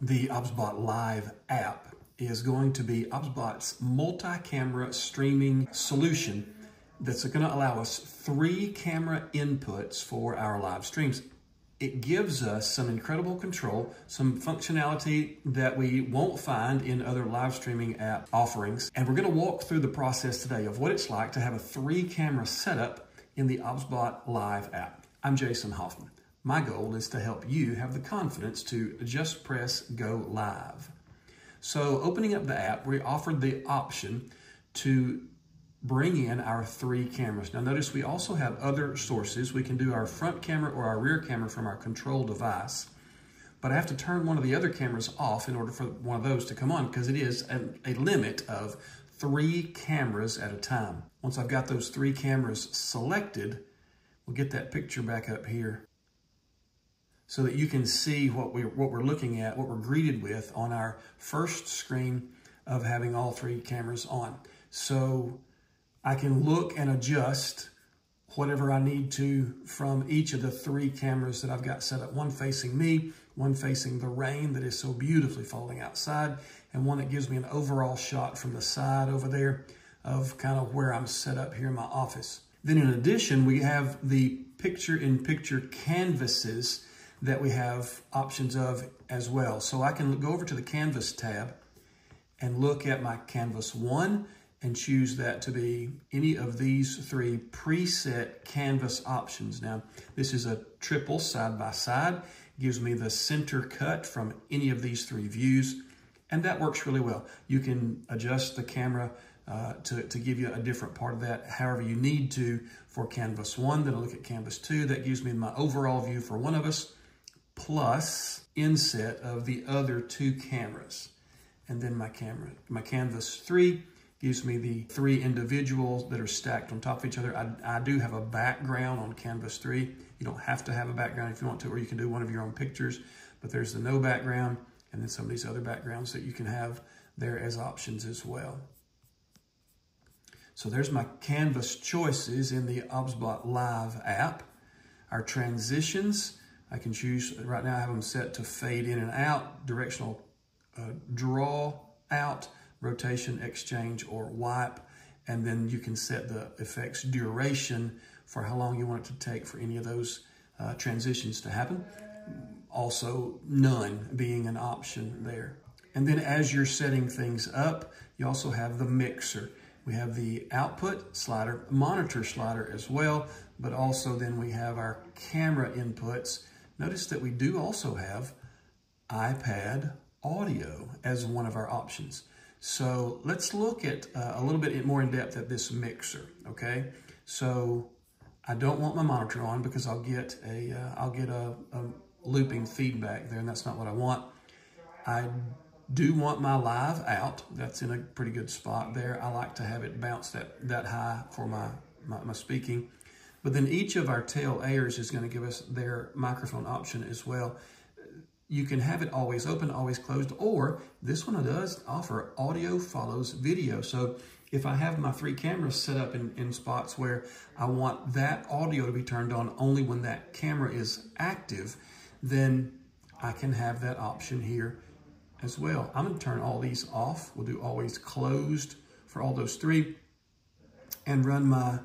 the OBSBot Live app is going to be OBSBot's multi-camera streaming solution that's going to allow us three camera inputs for our live streams. It gives us some incredible control, some functionality that we won't find in other live streaming app offerings. And we're going to walk through the process today of what it's like to have a three camera setup in the OBSBot Live app. I'm Jason Hoffman. My goal is to help you have the confidence to just press go live. So opening up the app, we offered the option to bring in our three cameras. Now notice we also have other sources. We can do our front camera or our rear camera from our control device. But I have to turn one of the other cameras off in order for one of those to come on because it is a, a limit of three cameras at a time. Once I've got those three cameras selected, we'll get that picture back up here so that you can see what, we, what we're looking at, what we're greeted with on our first screen of having all three cameras on. So I can look and adjust whatever I need to from each of the three cameras that I've got set up. One facing me, one facing the rain that is so beautifully falling outside, and one that gives me an overall shot from the side over there of kind of where I'm set up here in my office. Then in addition, we have the picture-in-picture -picture canvases that we have options of as well. So I can go over to the Canvas tab and look at my Canvas 1 and choose that to be any of these three preset canvas options. Now, this is a triple side by side, gives me the center cut from any of these three views, and that works really well. You can adjust the camera uh, to, to give you a different part of that however you need to for Canvas 1. Then I look at Canvas 2. That gives me my overall view for one of us, plus inset of the other two cameras. And then my camera, my Canvas 3 gives me the three individuals that are stacked on top of each other. I, I do have a background on Canvas 3. You don't have to have a background if you want to, or you can do one of your own pictures, but there's the no background and then some of these other backgrounds that you can have there as options as well. So there's my Canvas choices in the OBSBot Live app. Our transitions, I can choose, right now I have them set to fade in and out, directional uh, draw out, rotation, exchange, or wipe. And then you can set the effects duration for how long you want it to take for any of those uh, transitions to happen. Also, none being an option there. And then as you're setting things up, you also have the mixer. We have the output slider, monitor slider as well, but also then we have our camera inputs. Notice that we do also have iPad audio as one of our options. So let's look at uh, a little bit more in depth at this mixer, okay? So I don't want my monitor on because I'll get a will uh, get a, a looping feedback there, and that's not what I want. I do want my live out. That's in a pretty good spot there. I like to have it bounce that, that high for my, my, my speaking. But then each of our tail airs is going to give us their microphone option as well. You can have it always open, always closed, or this one does offer audio follows video. So if I have my three cameras set up in, in spots where I want that audio to be turned on only when that camera is active, then I can have that option here as well. I'm gonna turn all these off. We'll do always closed for all those three and run my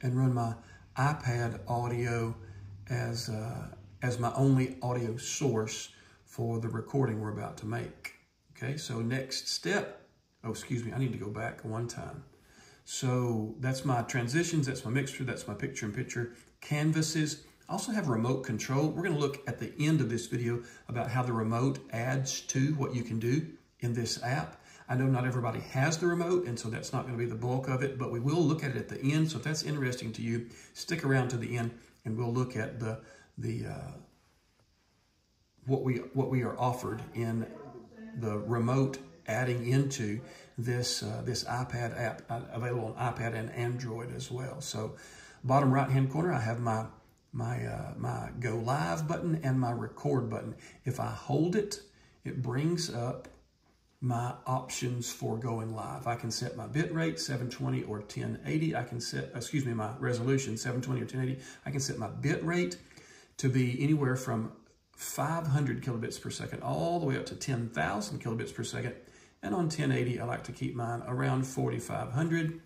and run my iPad audio as uh, as my only audio source for the recording we're about to make. Okay, so next step, oh, excuse me, I need to go back one time. So that's my transitions, that's my mixture, that's my picture-in-picture -picture. canvases. I also have remote control. We're gonna look at the end of this video about how the remote adds to what you can do in this app. I know not everybody has the remote, and so that's not gonna be the bulk of it, but we will look at it at the end. So if that's interesting to you, stick around to the end and we'll look at the, the, uh, what we what we are offered in the remote adding into this uh, this iPad app uh, available on iPad and Android as well. So bottom right hand corner I have my my uh, my go live button and my record button. If I hold it, it brings up my options for going live. I can set my bit rate 720 or 1080. I can set, excuse me, my resolution 720 or 1080. I can set my bit rate to be anywhere from 500 kilobits per second all the way up to 10,000 kilobits per second. And on 1080, I like to keep mine around 4,500,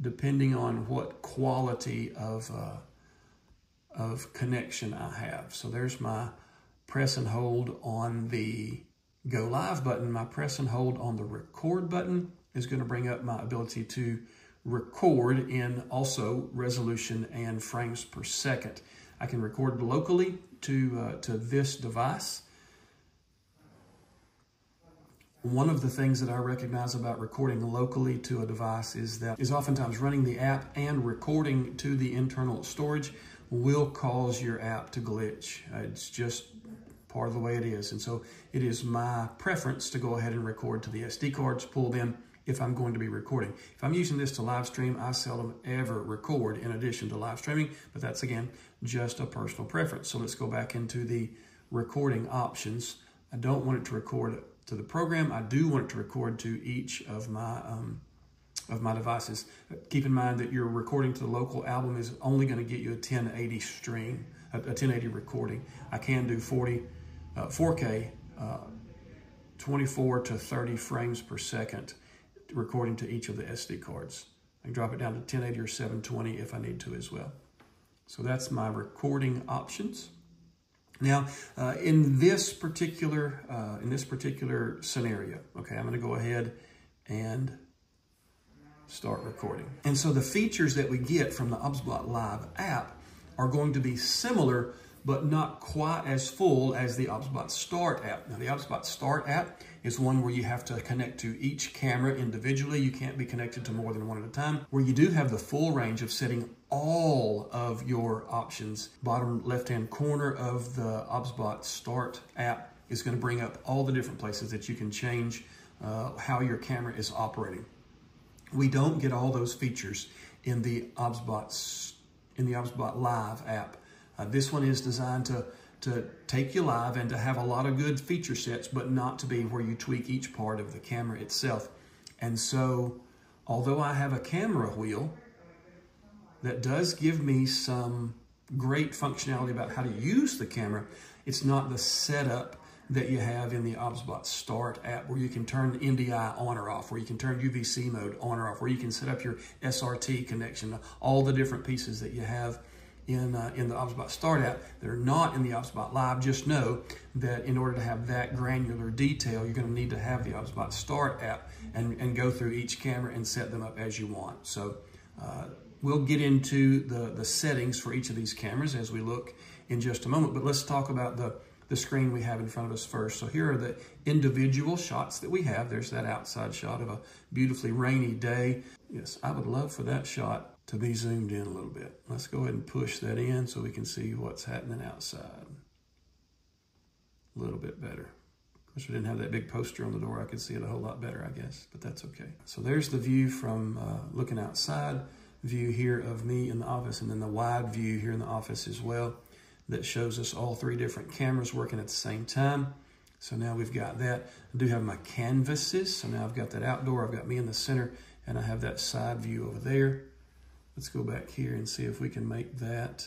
depending on what quality of, uh, of connection I have. So there's my press and hold on the go live button. My press and hold on the record button is going to bring up my ability to record in also resolution and frames per second. I can record locally to, uh, to this device. One of the things that I recognize about recording locally to a device is that is oftentimes running the app and recording to the internal storage will cause your app to glitch. It's just part of the way it is. And so it is my preference to go ahead and record to the SD cards, pull them if I'm going to be recording. If I'm using this to live stream, I seldom ever record in addition to live streaming, but that's again, just a personal preference. So let's go back into the recording options. I don't want it to record to the program. I do want it to record to each of my um, of my devices. Keep in mind that your recording to the local album is only going to get you a 1080 stream, a, a 1080 recording. I can do 40, uh, 4K, uh, 24 to 30 frames per second recording to each of the SD cards. I can drop it down to 1080 or 720 if I need to as well. So that's my recording options. Now, uh, in this particular uh, in this particular scenario, okay, I'm going to go ahead and start recording. And so the features that we get from the OBSBot Live app are going to be similar but not quite as full as the OBSBot Start app. Now, the OBSBot Start app is one where you have to connect to each camera individually. You can't be connected to more than one at a time, where you do have the full range of setting all of your options. Bottom left-hand corner of the OBSBot Start app is going to bring up all the different places that you can change uh, how your camera is operating. We don't get all those features in the OBSBot, in the OBSBot Live app. Uh, this one is designed to, to take you live and to have a lot of good feature sets, but not to be where you tweak each part of the camera itself. And so, although I have a camera wheel that does give me some great functionality about how to use the camera, it's not the setup that you have in the OBSBot Start app where you can turn NDI on or off, where you can turn UVC mode on or off, where you can set up your SRT connection, all the different pieces that you have in, uh, in the OBSBot Start app that are not in the OBSBot Live, just know that in order to have that granular detail, you're going to need to have the OBSBot Start app and, and go through each camera and set them up as you want. So uh, we'll get into the, the settings for each of these cameras as we look in just a moment, but let's talk about the, the screen we have in front of us first. So here are the individual shots that we have. There's that outside shot of a beautifully rainy day. Yes, I would love for that shot to be zoomed in a little bit. Let's go ahead and push that in so we can see what's happening outside. A little bit better. Of course, we didn't have that big poster on the door. I could see it a whole lot better, I guess, but that's okay. So there's the view from uh, looking outside, view here of me in the office, and then the wide view here in the office as well that shows us all three different cameras working at the same time. So now we've got that. I do have my canvases. So now I've got that outdoor. I've got me in the center, and I have that side view over there. Let's go back here and see if we can make that,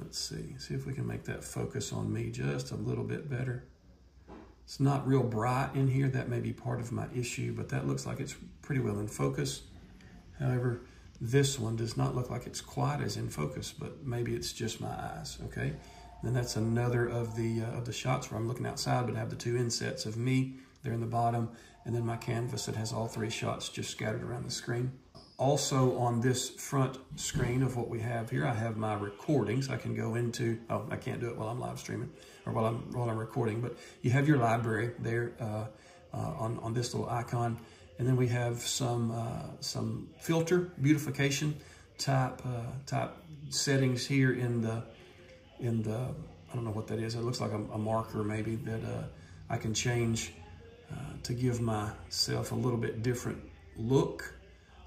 let's see, see if we can make that focus on me just a little bit better. It's not real bright in here. That may be part of my issue, but that looks like it's pretty well in focus. However, this one does not look like it's quite as in focus, but maybe it's just my eyes, okay? Then that's another of the uh, of the shots where I'm looking outside, but I have the two insets of me there in the bottom, and then my canvas that has all three shots just scattered around the screen. Also on this front screen of what we have here, I have my recordings. I can go into, oh, I can't do it while I'm live streaming or while I'm, while I'm recording, but you have your library there uh, uh, on, on this little icon. And then we have some, uh, some filter beautification type, uh, type settings here in the, in the, I don't know what that is. It looks like a, a marker maybe that uh, I can change uh, to give myself a little bit different look.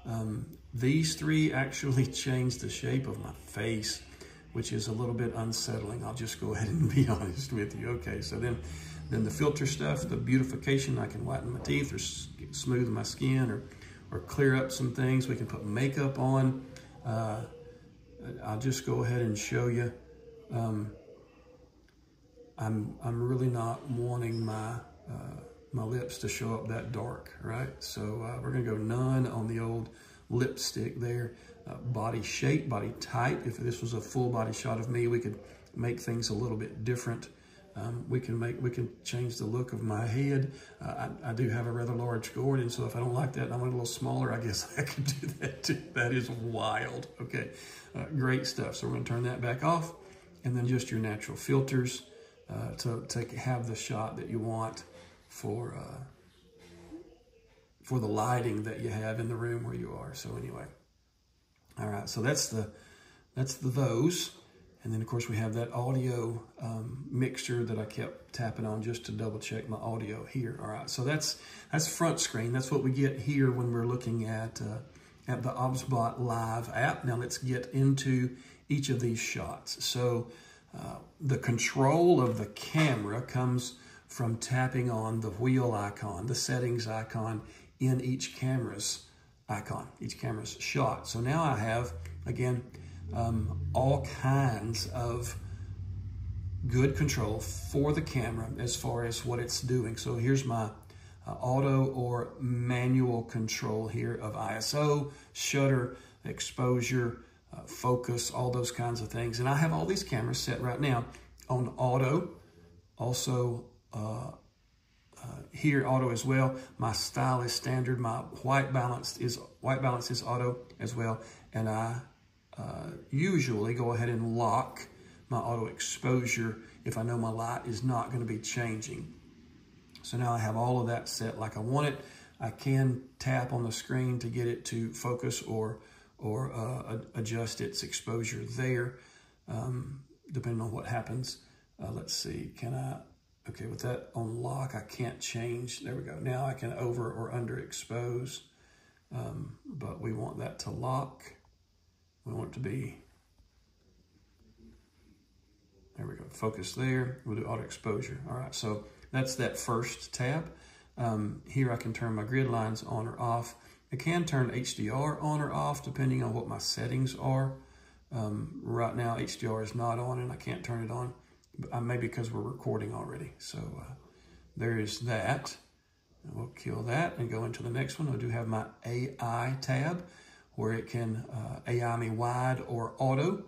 Um, these three actually change the shape of my face, which is a little bit unsettling. I'll just go ahead and be honest with you. Okay, so then, then the filter stuff, the beautification, I can whiten my teeth or smooth my skin or, or clear up some things. We can put makeup on. Uh, I'll just go ahead and show you. Um, I'm, I'm really not wanting my, uh, my lips to show up that dark, right? So uh, we're gonna go none on the old lipstick there. Uh, body shape, body type. If this was a full body shot of me, we could make things a little bit different. Um, we can make we can change the look of my head. Uh, I, I, do have a rather large gourd, and so if I don't like that and I want it a little smaller, I guess I could do that too. That is wild. Okay, uh, great stuff. So we're to turn that back off, and then just your natural filters uh, to to have the shot that you want for uh, for the lighting that you have in the room where you are. So anyway, all right. So that's the that's the those. And then, of course, we have that audio um, mixture that I kept tapping on just to double check my audio here. All right, so that's that's front screen. That's what we get here when we're looking at, uh, at the OBSBot Live app. Now let's get into each of these shots. So uh, the control of the camera comes from tapping on the wheel icon, the settings icon in each camera's icon, each camera's shot. So now I have, again, um, all kinds of good control for the camera as far as what it's doing. So here's my uh, auto or manual control here of ISO, shutter, exposure, uh, focus, all those kinds of things. And I have all these cameras set right now on auto, also uh, uh, here auto as well. My style is standard. My white balance is white balance is auto as well. And I uh, usually go ahead and lock my auto exposure if I know my light is not going to be changing. So now I have all of that set like I want it. I can tap on the screen to get it to focus or or uh, adjust its exposure there, um, depending on what happens. Uh, let's see, can I, okay, with that on lock, I can't change. There we go. Now I can over or under expose, um, but we want that to lock. We want it to be, there we go, focus there. We'll do auto exposure. All right, so that's that first tab. Um, here I can turn my grid lines on or off. I can turn HDR on or off depending on what my settings are. Um, right now HDR is not on and I can't turn it on. Uh, maybe because we're recording already. So uh, there is that. we'll kill that and go into the next one. I do have my AI tab where it can uh, AI me wide or auto,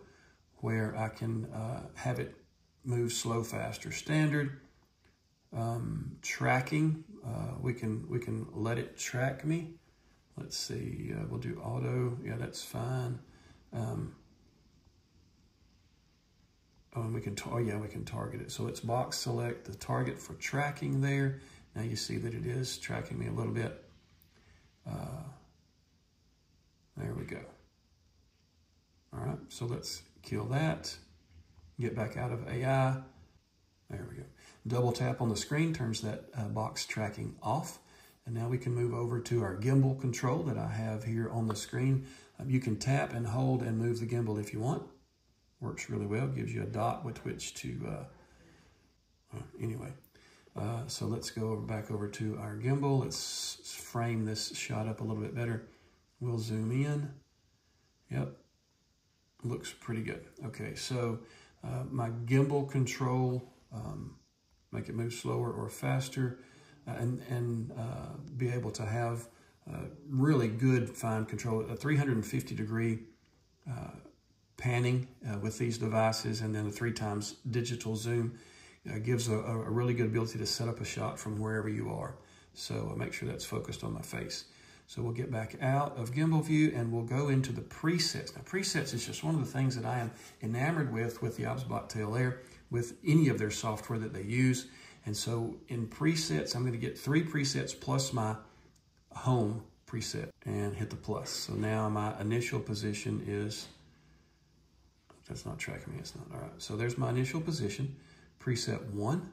where I can uh, have it move slow, fast, or standard. Um, tracking, uh, we can we can let it track me. Let's see, uh, we'll do auto. Yeah, that's fine. Um, and we can, oh yeah, we can target it. So let's box select the target for tracking there. Now you see that it is tracking me a little bit. Uh, there we go. All right, so let's kill that. Get back out of AI. There we go. Double tap on the screen turns that uh, box tracking off. And now we can move over to our gimbal control that I have here on the screen. Um, you can tap and hold and move the gimbal if you want. Works really well, gives you a dot with which to, uh, anyway. Uh, so let's go back over to our gimbal. Let's frame this shot up a little bit better. We'll zoom in. Yep, looks pretty good. Okay, so uh, my gimbal control, um, make it move slower or faster, uh, and, and uh, be able to have uh, really good fine control, a 350 degree uh, panning uh, with these devices, and then the three times digital zoom gives a, a, really good ability to set up a shot from wherever you are. So make sure that's focused on my face. So we'll get back out of gimbal view and we'll go into the presets. Now presets is just one of the things that I am enamored with with the OBSBot Tail Air, with any of their software that they use. And so in presets, I'm gonna get three presets plus my home preset and hit the plus. So now my initial position is, that's not tracking me, it's not, all right. So there's my initial position. Preset one,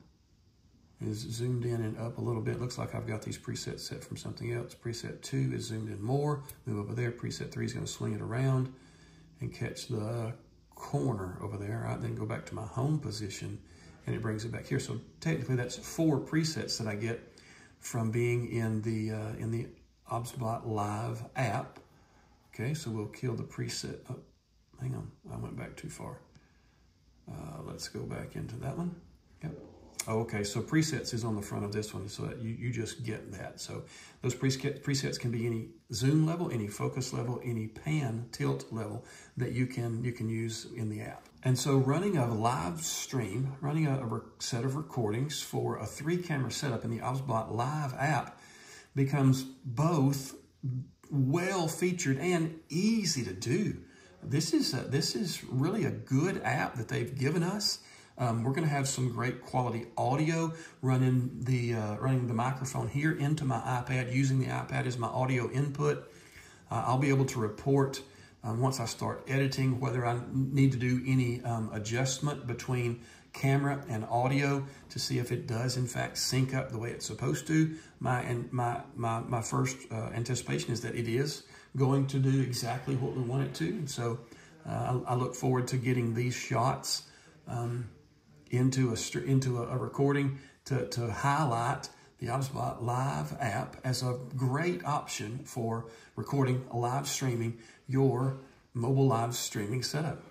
is zoomed in and up a little bit. Looks like I've got these presets set from something else. Preset two is zoomed in more. Move over there. Preset three is going to swing it around and catch the corner over there. Right, then go back to my home position and it brings it back here. So technically that's four presets that I get from being in the uh, in the OBSBot Live app. Okay, so we'll kill the preset. Oh, hang on, I too far. Uh, let's go back into that one. Yep. Oh, okay, so presets is on the front of this one, so you, you just get that. So those presets can be any zoom level, any focus level, any pan tilt level that you can you can use in the app. And so running a live stream, running a, a set of recordings for a three camera setup in the OBSBot Live app becomes both well featured and easy to do. This is a, this is really a good app that they've given us. Um, we're going to have some great quality audio running the uh, running the microphone here into my iPad, using the iPad as my audio input. Uh, I'll be able to report um, once I start editing whether I need to do any um, adjustment between camera and audio to see if it does in fact sync up the way it's supposed to. My and my my my first uh, anticipation is that it is going to do exactly what we want it to, and so uh, I, look forward to getting these shots um, into a into a, a, recording to to highlight the OBSBot Live app as a great option for recording, live streaming your mobile live streaming setup.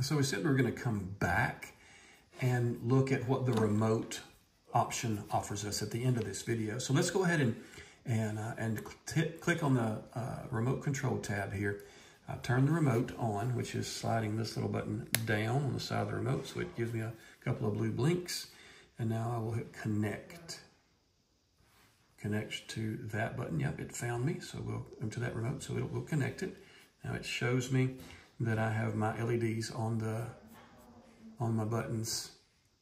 So we said we are going to come back and look at what the remote option offers us at the end of this video. So let's go ahead and and uh, and click on the uh, remote control tab here. I turn the remote on, which is sliding this little button down on the side of the remote, so it gives me a couple of blue blinks. And now I will hit connect. Connect to that button. Yep, it found me, so we'll to that remote, so it will connect it. Now it shows me that I have my LEDs on the on my buttons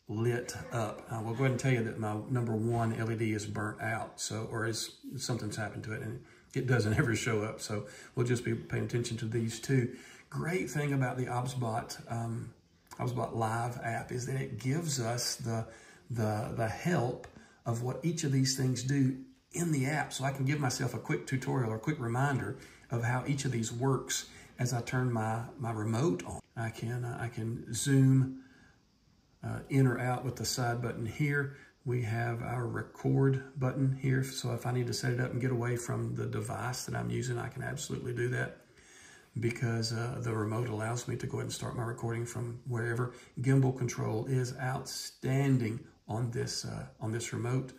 lit up. I will go ahead and tell you that my number one LED is burnt out, so or is something's happened to it, and it doesn't ever show up. So we'll just be paying attention to these two. Great thing about the OBSBot um, OBSBot Live app is that it gives us the the the help of what each of these things do in the app, so I can give myself a quick tutorial or quick reminder of how each of these works as I turn my my remote on. I can uh, I can zoom uh, in or out with the side button here. We have our record button here. So if I need to set it up and get away from the device that I'm using, I can absolutely do that because uh, the remote allows me to go ahead and start my recording from wherever. Gimbal control is outstanding on this, uh, on this remote.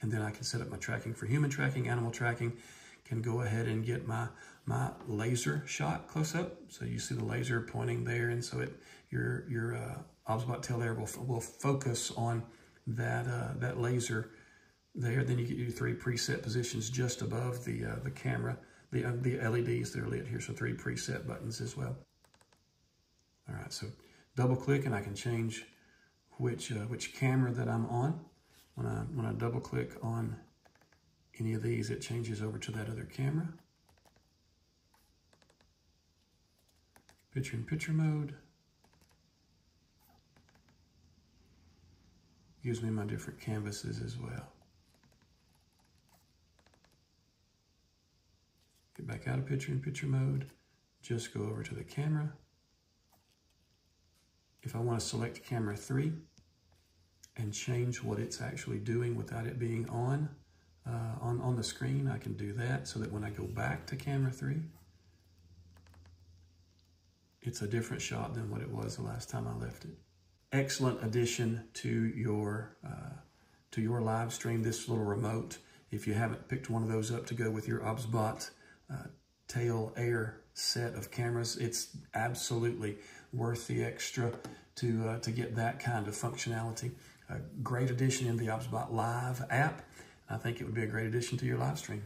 And then I can set up my tracking for human tracking, animal tracking, can go ahead and get my, my laser shot close up. So you see the laser pointing there. And so it, your, your uh, OBSBot Tail Air will, will focus on that, uh, that laser there. Then you get your three preset positions just above the, uh, the camera, the, uh, the LEDs that are lit here. So three preset buttons as well. All right, so double click and I can change which, uh, which camera that I'm on. When I, when I double click on any of these, it changes over to that other camera. Picture in picture mode. Gives me my different canvases as well. Get back out of picture-in-picture mode, just go over to the camera. If I want to select camera 3 and change what it's actually doing without it being on, uh, on, on the screen, I can do that so that when I go back to camera 3, it's a different shot than what it was the last time I left it excellent addition to your uh, to your live stream. This little remote, if you haven't picked one of those up to go with your OBSBot uh, tail air set of cameras, it's absolutely worth the extra to uh, to get that kind of functionality. A great addition in the OBSBot Live app. I think it would be a great addition to your live stream.